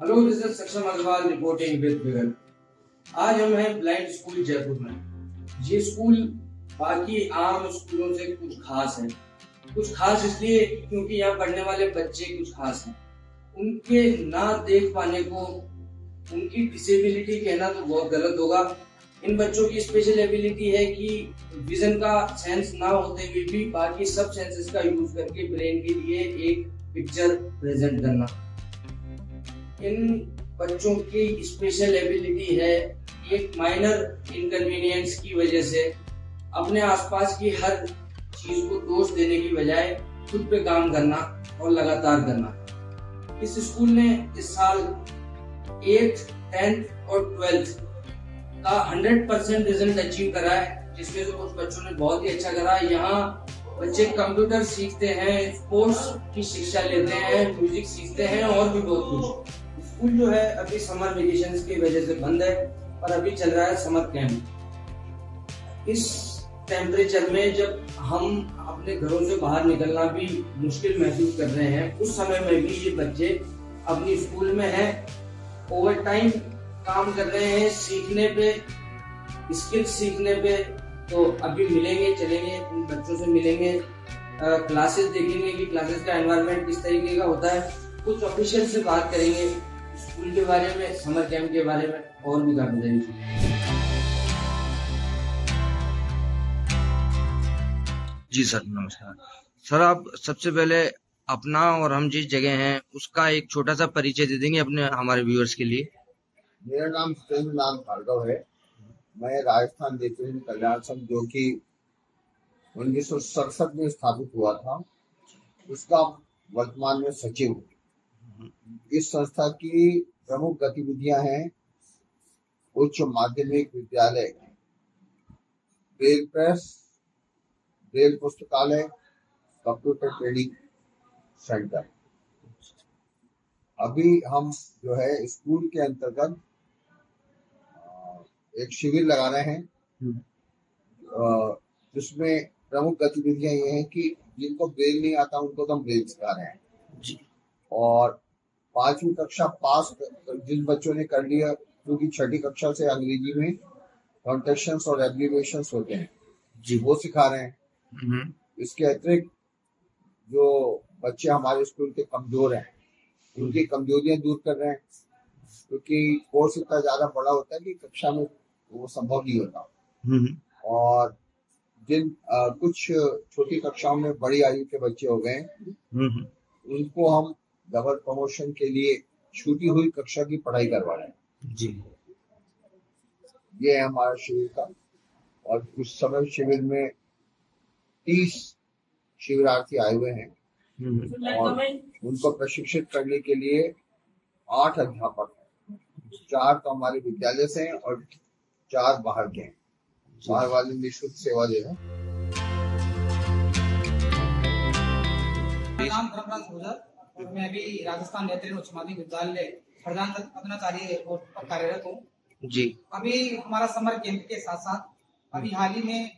Hello this is सक्षम Agarwal reporting with vegan आज हम हैं ब्लाइंड स्कूल जयपुर में। ये स्कूल बाकी आम स्कूलों से कुछ खास है। कुछ खास इसलिए क्योंकि यहाँ पढ़ने वाले बच्चे कुछ खास हैं। उनके ना देख पाने को, उनकी डिसेबिलिटी कहना तो बहुत गलत होगा। इन बच्चों की स्पेशल एबिलिटी है कि विजन का सेंस ना होते हुए भी बाकी सब सेंसेस का यूज़ करके ब्रेन के लिए एक पिक्चर प्रेजेंट करना। इन बच्चों की स्पेशल एबिलिटी है एक माइनर इनकन्वीनियंस की वजह से अपने आसपास की हर चीज़ को दोष देने की बजाय खुद पे काम करना और लगातार करना। इस स्कूल ने इस साल एट्थ टेंथ और ट्वेल्थ का हंड्रेड परसेंट रिज़ल्ट अचीव करा है, जिसमें से कुछ बच्चों ने बहुत ही अच्छा करा। यहाँ बच्चे कंप्यूटर सीखते हैं स्पोर्ट्स की शिक्षा लेते हैं म्यूज़िक सीखते हैं और भी बहुत कुछ। स्कूल जो है अभी समर वेकेशन की वजह से बंद है और अभी चल रहा है समर कैंप इस टेम्परेचर में जब हम अपने घरों से बाहर निकलना भी मुश्किल महसूस कर रहे हैं, उस समय में भी ये बच्चे अपनी स्कूल में हैं ओवर टाइम काम कर रहे हैं, सीखने पे स्किल सीखने पे तो अभी मिलेंगे, चलेंगे, उन बच्चों से मिलेंगे क्लासेस देखेंगे कि क्लासेस का एनवायरनमेंट किस तरीके का होता है, कुछ ऑफिशियल से बात करेंगे स्कूल के बारे में समर कैंप के बारे में और भी काफ़ी सारी चीज़ें जी सर नमस्कार। सर आप सबसे पहले अपना और हम जिस जगह हैं उसका एक छोटा सा परिचय दे देंगे अपने हमारे व्यूअर्स के लिए। मेरा नाम सुरेंद्र नाम भार्गव है। मैं राजस्थान नेत्रहीन कल्याण संघ जो कि उन्नीस सौ सड़सठ में स्थापित हुआ था। उसका वर्तमान में सचिव हूँ। इस संस्था की प्रमुख गतिविधियाँ हैं उच्च माध्यमिक विद्यालय ब्रेल प्रेस ब्रेल पुस्तकालय कंप्यूटर ट्रेनिंग सेंटर। अभी हम जो है स्कूल के अंतर्गत एक शिविर लगा रहे हैं जिसमें प्रमुख गतिविधियाँ ये हैं कि जिनको ब्रेल नहीं आता उनको तो हम ब्रेल सिखा रहे हैं। जी। और पांचवी कक्षा पास जिन बच्चों ने कर लिया क्योंकि छठी कक्षा से अंग्रेज़ी में कॉन्टेक्शन और एब्रीवेशन होते हैं जी वो सिखा रहे हैं हम्म। इसके अतिरिक्त जो बच्चे हमारे स्कूल के कमज़ोर हैं उनकी कमजोरियाँ दूर कर रहे हैं क्योंकि कोर्स इतना ज़्यादा बड़ा होता है कि कक्षा में वो संभव नहीं होता हम्म। और जिन आ, कुछ छोटी कक्षाओं में बड़ी आयु के बच्चे हो गए हम्म। उनको हम डबल प्रमोशन के लिए छूटी हुई कक्षा की पढ़ाई करवा रहे हैं। जी। ये है हमारा शिविर का। और कुछ समय शिविर में तीस शिविरार्थी आए हुए हैं। हम्म। और उनको प्रशिक्षित करने के लिए आठ अध्यापक चार तो हमारे विद्यालय से हैं और चार बाहर के हैं। बाहर वाले निःशुल्क सेवा दे रहे हैं। और मैं अभी राजस्थान उच्च माध्यमिक विद्यालय प्रधान पर कार्यरत हूँ जी। अभी हमारा समर कैंप के साथ साथ अभी हाल ही में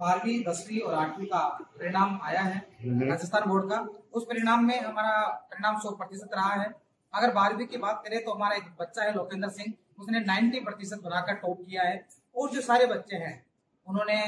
बारहवीं दसवीं और आठवीं का परिणाम आया है हम्म। राजस्थान बोर्ड का। उस परिणाम में हमारा परिणाम सौ प्रतिशत रहा है। अगर बारहवीं की बात करें तो हमारा एक बच्चा है लोकेंद्र सिंह उसने 90 प्रतिशत बनाकर टॉप किया है। और जो सारे बच्चे हैं उन्होंने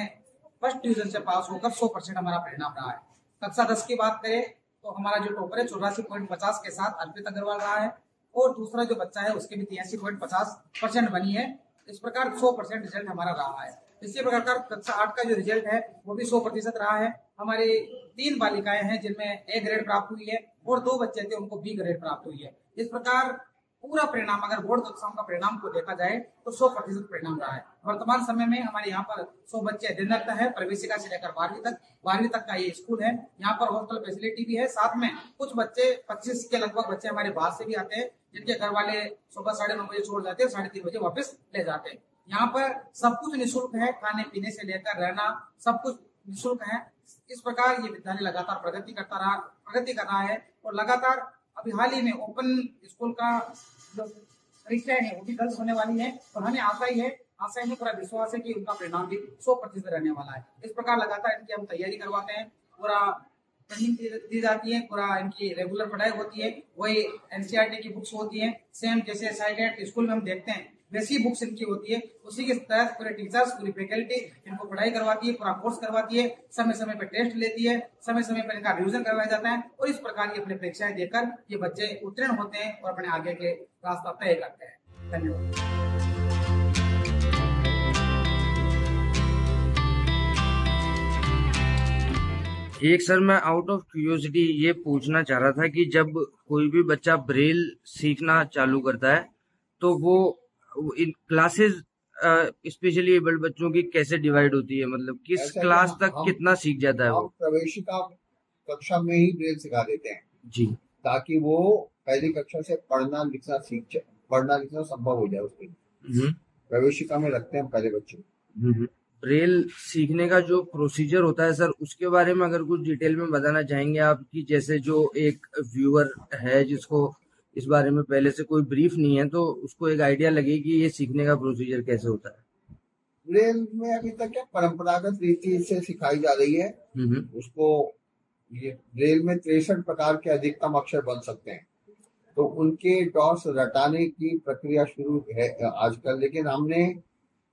फ़र्स्ट डिवीज़न से पास होकर 100 परसेंट हमारा परिणाम रहा है। कक्षा दस की बात करें तो हमारा जो टॉपर है, चौरासी पॉइंट पचास के साथ अर्पित अग्रवाल रहा है। और दूसरा जो बच्चा है, उसके भी तिरासी पॉइंट पचास परसेंट बनी है। इस प्रकार सौ परसेंट रिज़ल्ट हमारा रहा है। इसी प्रकार कक्षा आठ का जो रिज़ल्ट है, वो भी सौ प्रतिशत रहा है। हमारी तीन बालिकाएँ हैं, जिनमें ए ग्रेड प्राप्त हुई है और दो बच्चे थे, उनको बी ग्रेड प्राप्त हुई है। इस प्रकार पूरा परिणाम, अगर बोर्ड कक्षाओं का परिणाम को देखा जाए तो सौ प्रतिशत परिणाम रहा है। वर्तमान समय में हमारे यहाँ पर सौ बच्चे अध्ययनरत है, प्रवेशिका से लेकर बारहवीं तक बारहवीं तक का ये स्कूल है। यहाँ पर हॉस्टल फैसिलिटी भी है। साथ में कुछ बच्चे, पच्चीस के लगभग बच्चे हमारे बाहर से भी आते हैं, जिनके घर वाले सुबह साढ़े नौ बजे छोड़ जाते हैं, साढ़े तीन बजे वापस ले जाते हैं। यहाँ पर सब कुछ निःशुल्क है, खाने पीने से लेकर रहना, सब कुछ निःशुल्क है। इस प्रकार ये विद्यालय लगातार प्रगति करता रहा, प्रगति कर रहा है और लगातार अभी हाल ही में ओपन स्कूल का जो परीक्षाएँ है, वो भी दर्ज होने वाली है और हमें आशा ही है, आशा ही, पूरा विश्वास है कि उनका परिणाम भी सौ प्रतिशत रहने वाला है। इस प्रकार लगातार इनकी हम तैयारी करवाते हैं, पूरा ट्रेनिंग दी जाती है, पूरा इनकी रेगुलर पढ़ाई होती है, वही एनसीआरटी की बुक्स होती है सेम जैसे स्कूल में हम देखते हैं, वैसी बुक्स इनकी होती है, उसी के तहत पूरे टीचर्स पूरी फैकल्टी इनको पढ़ाई करवाती है, पूरा कोर्स करवाती है समय समय पर टेस्ट लेती है समय समय पर इनका रिविजन करवाया जाता है, और इस प्रकार की अपनी परीक्षाएँ देकर ये बच्चे उत्तीर्ण होते हैं और अपने आगे के रास्ता तय करते हैं। धन्यवाद। एक सर मैं आउट ऑफ़ क्यूरियोसिटी ये पूछना चाह रहा था कि जब कोई भी बच्चा ब्रेल सीखना चालू करता है तो वो इन क्लासेस स्पेशली एबल्ड बच्चों की कैसे डिवाइड होती है? मतलब किस क्लास तक हम, कितना सीख जाता है वो? प्रवेशिका कक्षा में ही ब्रेल सिखा देते हैं। जी। ताकि वो पहली कक्षा से पढ़ना लिखना सीख पढ़ना लिखना संभव हो जाए उसके लिए। प्रवेशिका में रखते हैं पहले बच्चे। ब्रेल सीखने का जो प्रोसीजर होता है सर उसके बारे में अगर कुछ डिटेल में बताना चाहेंगे आप कि जैसे जो एक व्यूअर है जिसको इस बारे में पहले से कोई ब्रीफ नहीं है तो उसको एक आइडिया लगे कि ये सीखने का प्रोसीजर कैसे होता है? ब्रेल में अभी तक क्या परंपरागत रीति से सिखाई जा रही है। उसको ये ब्रेल में तिरसठ प्रकार के अधिकतम अक्षर बन सकते हैं। तो उनके डॉट्स रटाने की प्रक्रिया शुरू है आजकल। लेकिन हमने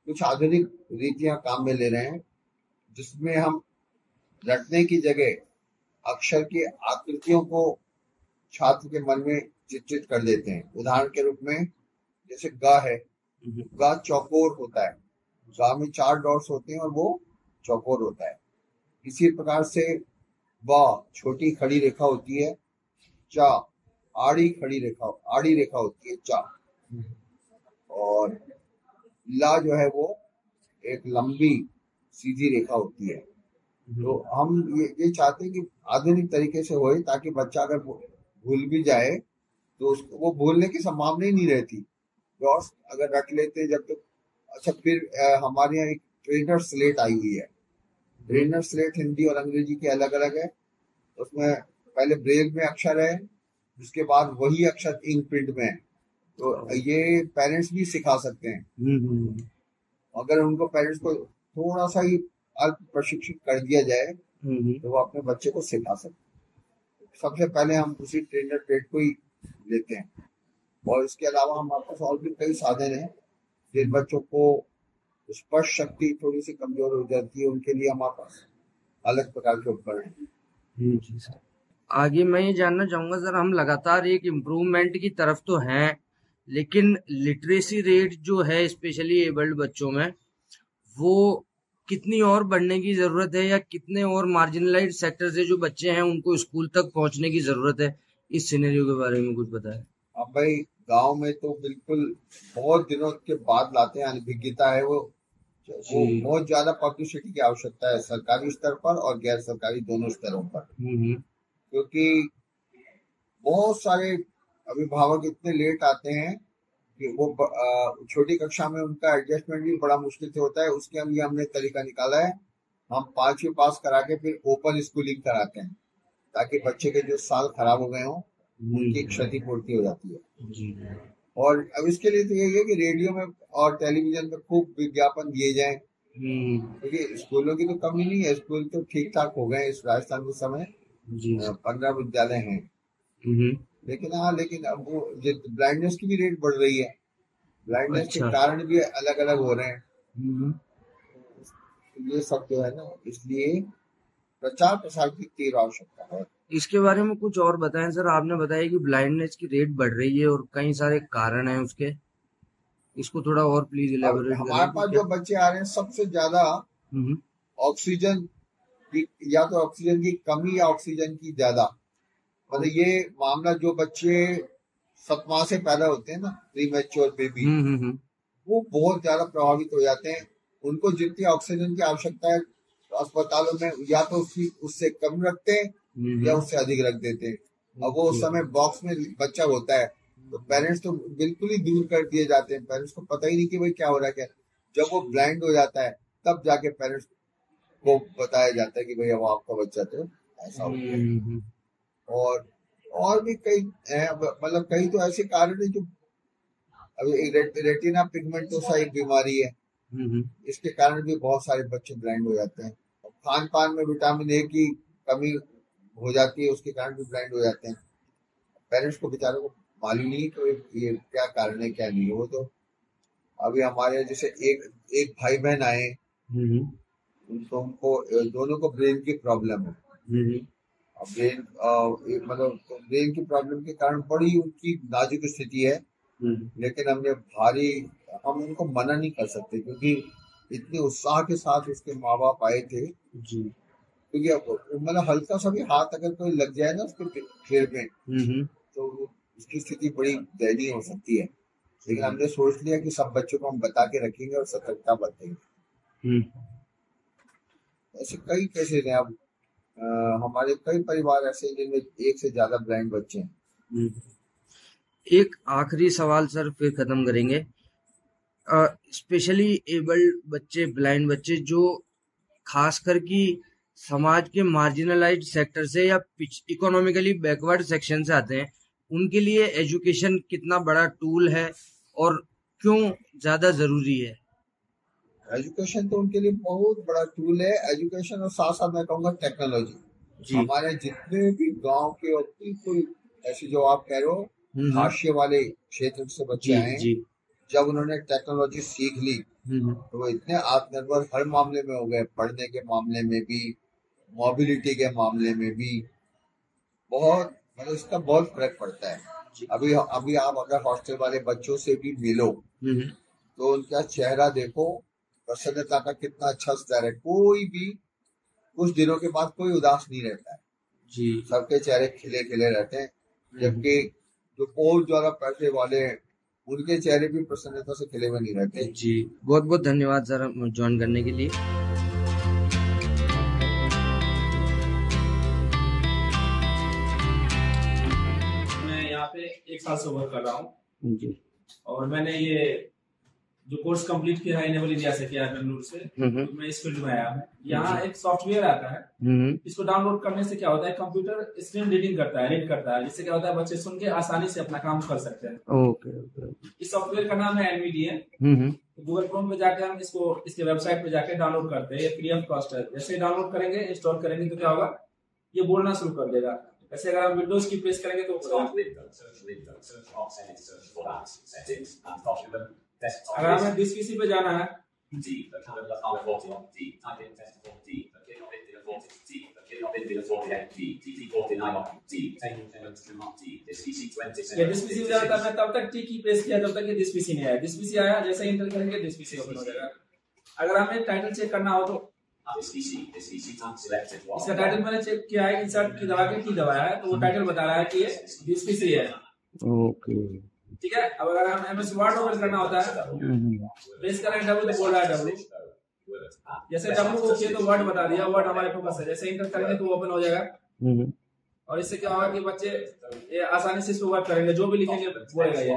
कुछ आधुनिक रीतियाँ काम में ले रहे हैं जिसमें हम रटने की जगह अक्षर की आकृतियों को छात्र के मन में चित्रित कर देते हैं। उदाहरण के रूप में जैसे ग है ग चौकोर होता है। ग में चार डॉट्स होते हैं और वो चौकोर होता है। इसी प्रकार से ब छोटी खड़ी रेखा होती है चा आड़ी खड़ी रेखा आड़ी रेखा होती है चा। और ला जो है वो एक लंबी सीधी रेखा होती है। तो हम ये ये चाहते हैं कि आधुनिक तरीके से होए ताकि बच्चा अगर भूल भी जाए तो उसको वो भूलने की संभावना ही नहीं रहती। तो अगर रख लेते जब तक तो अच्छा फिर हमारे यहाँ एक ट्रेनर स्लेट आई हुई है। ट्रेनर स्लेट हिंदी और अंग्रेज़ी के अलग अलग है। उसमें पहले ब्रेल में अक्षर है उसके बाद वही अक्षर इंक प्रिंट में है। तो ये पेरेंट्स भी सिखा सकते हैं। हम्म, हम्म, हम्म। अगर उनको पेरेंट्स को थोड़ा सा ही अल्प प्रशिक्षित कर दिया जाए तो वो अपने बच्चे को सिखा सकते सबसे पहले हम उसी ट्रेनर ट्रेड को ही लेते हैं। और इसके अलावा हमारे पास और भी कई साधन हैं जिन बच्चों को स्पर्श शक्ति थोड़ी सी कमज़ोर हो जाती है उनके लिए हमारे पास अलग प्रकार के उपकरण हैं। जी सर। आगे मैं ये जानना चाहूँगा सर हम लगातार एक इम्प्रूवमेंट की तरफ़ तो हैं लेकिन लिटरेसी रेट जो है स्पेशली एबल्ड बच्चों में वो कितनी और बढ़ने की ज़रूरत है या कितने और मार्जिनलाइज सेक्टर से जो बच्चे हैं उनको स्कूल तक पहुँचने की ज़रूरत है? इस सिनेरियो के बारे में कुछ बताएँ। अब भाई गाँव में तो बिल्कुल बहुत दिनों के बाद लाते हैं अनभिज्ञता है वो। वो बहुत ज़्यादा पब्लिसिटी की आवश्यकता है सरकारी स्तर पर और गैर सरकारी दोनों स्तरों पर। हम्म, हम्म। क्योंकि बहुत सारे अभिभावक इतने लेट आते हैं कि वो छोटी कक्षा में उनका एडजस्टमेंट भी बड़ा मुश्किल से होता है। उसके लिए हमने तरीका निकाला है। हम पांचवी पास करा के फिर ओपन स्कूलिंग कराते हैं ताकि बच्चे के जो साल खराब हो गए हों उनकी क्षतिपूर्ति हो जाती है। और अब इसके लिए तो यही है कि रेडियो में और टेलीविज़न में खूब विज्ञापन दिए जाए। हम्म। क्योंकि स्कूलों की तो कमी नहीं है। स्कूल तो ठीक ठाक हो गए इस राजस्थान के समय। पंद्रह विद्यालय हैं। हम्म। लेकिन हाँ लेकिन अब वो ब्लाइंडनेस की भी रेट बढ़ रही है। ब्लाइंडनेस अच्छा। के कारण भी अलग अलग हो रहे हैं। हम्म। ये सब जो है ना इसलिए प्रचार प्रसार की तीव्र आवश्यकता है। इसके बारे में कुछ और बताएँ सर। आपने बताया कि ब्लाइंडनेस की रेट बढ़ रही है और कई सारे कारण हैं उसके। इसको थोड़ा और प्लीज़ इलेबोरेट हमारे पास जो बच्चे आ रहे हैं सबसे ज़्यादा। ऑक्सीजन या तो ऑक्सीजन की कमी या ऑक्सीजन की ज़्यादा। मतलब ये मामला जो बच्चे सतमा से पैदा होते हैं ना प्री मेच्योर बेबी वो बहुत ज़्यादा प्रभावित हो जाते हैं। उनको जितनी ऑक्सीजन की आवश्यकता है तो अस्पतालों में या तो उसकी उससे कम रखते हैं हम्म, हम्म। या उससे अधिक रख देते हैं। अब वो उस समय बॉक्स में बच्चा होता है तो पेरेंट्स तो बिल्कुल ही दूर कर दिए जाते हैं। पेरेंट्स को पता ही नहीं कि भाई क्या हो रहा है क्या जब वो ब्लाइंड हो जाता है तब जाके पेरेंट्स को बताया जाता है कि भाई अब आपका बच्चा तो ऐसा हो गया। हम्म, और और भी कई मतलब कई तो ऐसे कारण है जो अभी रेटिना पिगमेंटोसा एक बीमारी है। इसके कारण भी बहुत सारे बच्चे ब्लाइंड हो जाते हैं। खान पान में विटामिन ए की कमी हो जाती है उसके कारण भी ब्लाइंड हो जाते हैं। पेरेंट्स को बेचारों को मालूम नहीं कि ये क्या कारण है क्या नहीं है। वो तो अभी हमारे जैसे एक एक भाई बहन आए तो उनको दोनों को ब्रेन की प्रॉब्लम है। ब्रेन मतलब ब्रेन की प्रॉब्लम के कारण बड़ी उनकी नाजुक स्थिति है। लेकिन हमने भारी हम उनको मना नहीं कर सकते क्योंकि इतने उत्साह के साथ उसके माँ बाप आए थे। जी। क्योंकि मतलब हल्का सा भी हाथ अगर कोई लग जाए ना उसके फिर में तो उसकी स्थिति बड़ी दयनीय हो सकती है। लेकिन हमने सोच लिया कि सब बच्चों को हम बता के रखेंगे और सतर्कता बरतेंगे। ऐसे कई कैसे हैं। अब हमारे कई परिवार ऐसे हैं जिनमें एक से ज़्यादा ब्लाइंड बच्चे हैं। एक आखिरी सवाल सर, फिर खत्म करेंगे। स्पेशली एबल्ड बच्चे ब्लाइंड बच्चे जो खासकर की समाज के मार्जिनलाइज्ड सेक्टर से या इकोनॉमिकली बैकवर्ड सेक्शन से आते हैं, उनके लिए एजुकेशन कितना बड़ा टूल है और क्यों ज़्यादा ज़रूरी है? एजुकेशन तो उनके लिए बहुत बड़ा टूल है। एजुकेशन और साथ साथ मैं कहूँगा टेक्नोलॉजी हमारे जितने भी गाँव के और बिल्कुल ऐसे जो आप कह रहे हो हम्म, हम्म। हाशिए वाले क्षेत्र से बच्चे आए जब उन्होंने टेक्नोलॉजी सीख ली हम्म, तो वो इतने आत्मनिर्भर हर मामले में हो गए पढ़ने के मामले में भी मोबिलिटी के मामले में भी। बहुत मतलब इसका बहुत फ़र्क पड़ता है। अभी अभी आप अगर हॉस्टल वाले बच्चों से भी मिलो तो उनका चेहरा देखो प्रसन्नता का कितना अच्छा स्तर है। कोई भी कुछ दिनों के बाद कोई उदास नहीं रहता है। जी। सबके चेहरे खिले खिले रहते हैं जबकि जो बहुत ज़्यादा पैसे वाले हैं उनके चेहरे भी प्रसन्नता से खिले हुए नहीं रहते। जी। बहुत बहुत धन्यवाद सर ज्वाइन करने के लिए। मैं यहाँ पे एक साल से वर्क कर रहा हूँ। जी। और मैंने ये जो कोर्स कंप्लीट किया है इनेबल इंडिया से किया है बेंगलुरु से तो मैं इस फ़ील्ड में आया हूँ यहाँ एक सॉफ्टवेयर आता है इसको डाउनलोड करने से क्या होता है कंप्यूटर स्क्रीन रीडिंग करता है रीड करता है जिससे क्या होता है बच्चे सुन के आसानी से अपना काम कर सकते हैं ओके इस सॉफ्टवेयर का नाम है एनवीडीए गूगल क्रोम पे जाके हम इसको इसके वेबसाइट पे जाके डाउनलोड करते हैं फ्री ऑफ़ कॉस्ट है जैसे डाउनलोड करेंगे इंस्टॉल करेंगे तो क्या होगा ये बोलना शुरू कर देगा ऐसे अगर हम विंडोज़ की प्रेस करेंगे तो अगर हमें दिस पीसी पे जाना है। ये दिस पीसी जाता मैं तब तक टी की प्रेस किया जब तक ये दिस पीसी नहीं आया। दिस पीसी आया जैसे इंटर करेंगे दिस पीसी ओपन हो जाएगा। अगर हमें टाइटल चेक करना हो तो। इसका टाइटल मैंने चेक किया है इंसर्ट की दबा के की दबाया है तो वो टाइटल बता रहा है कि ये दिस पीसी है। ओके ठीक है? अब अगर हम एमएस वर्ड ओपन करना होता है प्रेस करें डब्ल्यू तो बोल रहा है डब्ल्यू जैसे डब्ल्यू को किए तो वर्ड बता दिया वर्ड हमारे फोकस है। जैसे इंटर करेंगे तो ओपन हो जाएगा। और इससे क्या होगा कि बच्चे ये आसानी से इसको वर्क करेंगे, जो भी लिखेंगे बोलेगा ये